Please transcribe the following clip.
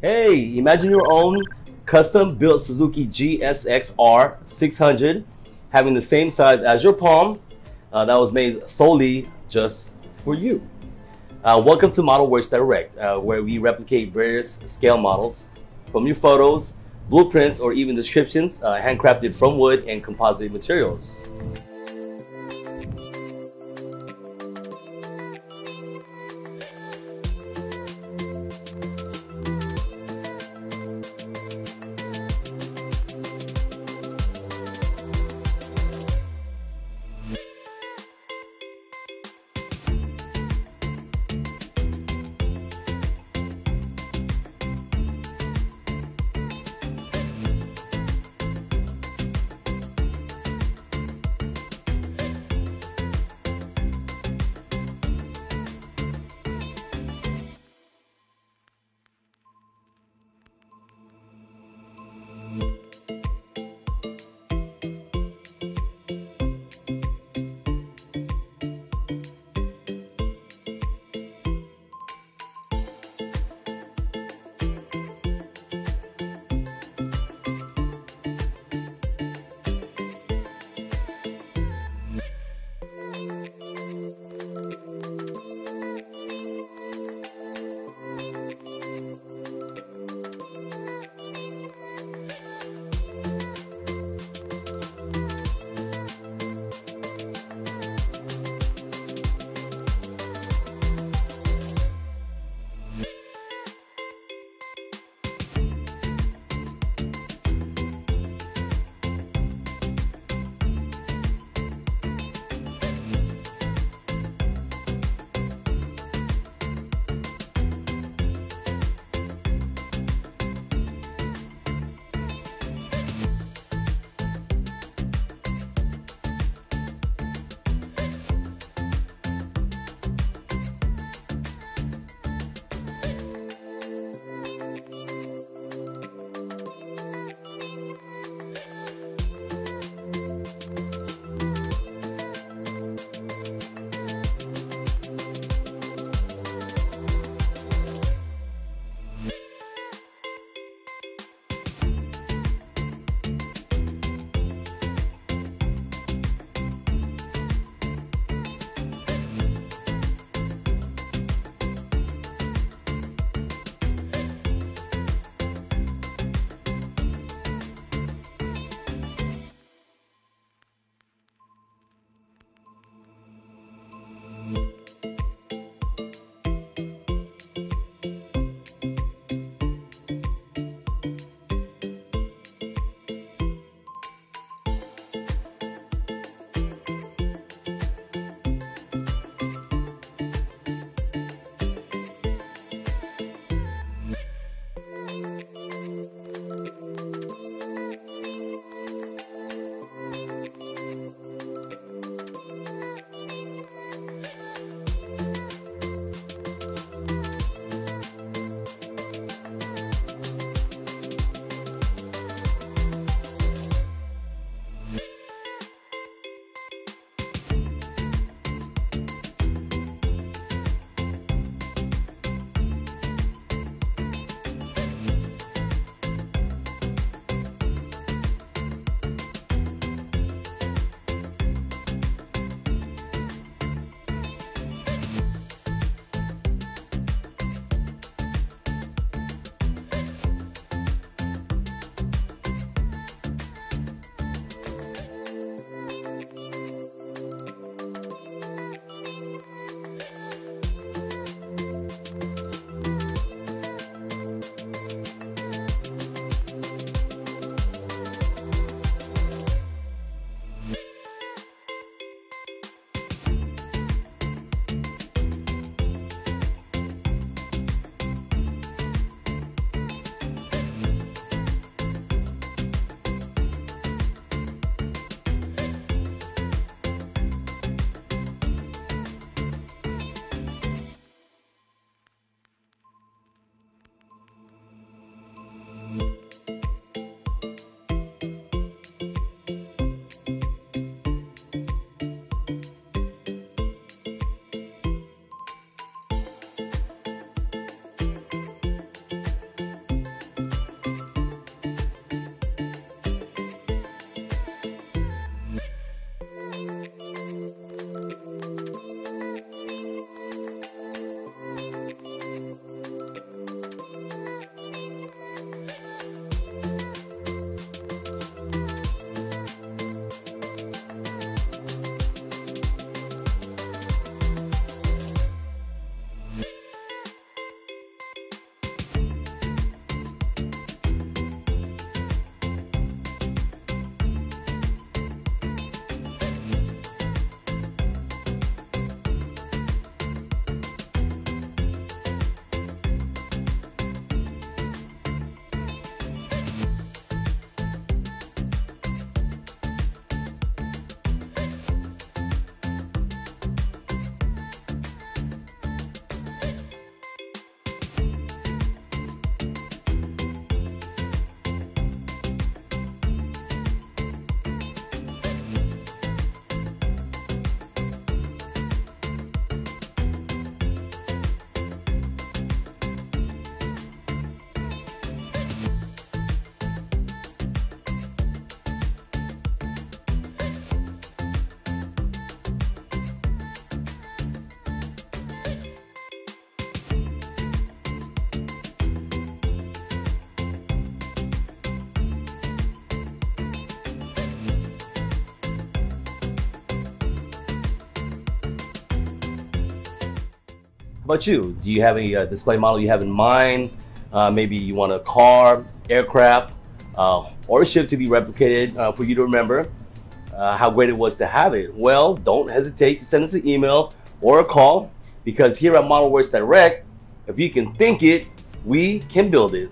Hey, imagine your own custom built Suzuki GSX-R 600 having the same size as your palm uh, that was made solely just for you. Uh, welcome to Model Works Direct, uh, where we replicate various scale models from your photos, blueprints, or even descriptions uh, handcrafted from wood and composite materials. About you? Do you have a uh, display model you have in mind? Uh, maybe you want a car, aircraft, uh, or a ship to be replicated uh, for you to remember uh, how great it was to have it. Well, don't hesitate to send us an email or a call because here at Model Works Direct, if you can think it, we can build it.